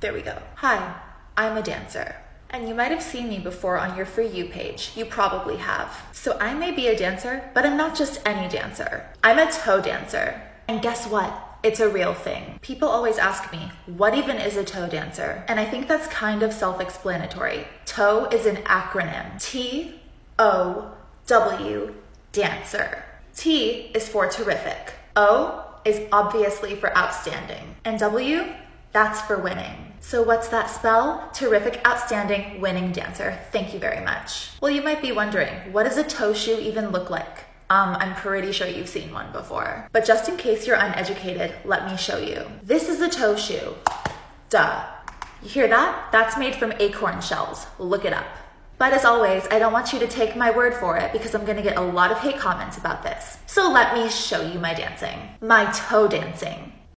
There we go. Hi, I'm a dancer. And you might have seen me before on your For You page. You probably have. So I may be a dancer, but I'm not just any dancer. I'm a toe dancer. And guess what? It's a real thing. People always ask me, what even is a toe dancer? And I think that's kind of self explanatory. TOW is an acronym T O W, dancer. T is for terrific. O is obviously for outstanding. And W, that's for winning. So, what's that spell? Terrific, outstanding, winning dancer. Thank you very much. Well, you might be wondering, what does a toe shoe even look like? Um, I'm pretty sure you've seen one before. But just in case you're uneducated, let me show you. This is a toe shoe. Duh. You hear that? That's made from acorn shells. Look it up. But as always, I don't want you to take my word for it because I'm gonna get a lot of hate comments about this. So let me show you my dancing. My toe dancing.